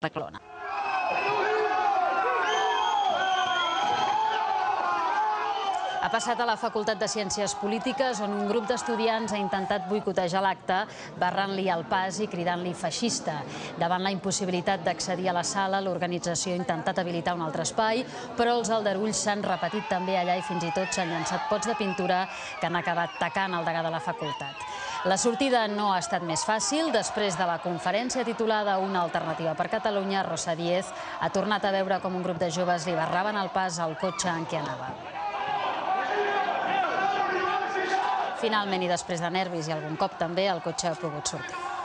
Barcelona. Ha passat a la Facultat de Ciències Polítiques, on un grup d'estudiants ha intentat boicotejar l'acte, barrant-li el pas i cridant-li feixista. Davant la impossibilitat d'accedir a la sala, l'organització ha intentat habilitar un altre espai, però els aldarulls s'han repetit també allà i fins i tot s'han llançat pots de pintura que han acabat tacant el degà de la facultat. La sortida no ha estat més fàcil. Després de la conferència titulada Una alternativa per Catalunya, Rosa Díez ha tornat a veure com un grup de joves li barraven el pas al cotxe en què anava. Finalment, i després de nervis i algun cop també, el cotxe ha pogut sortir.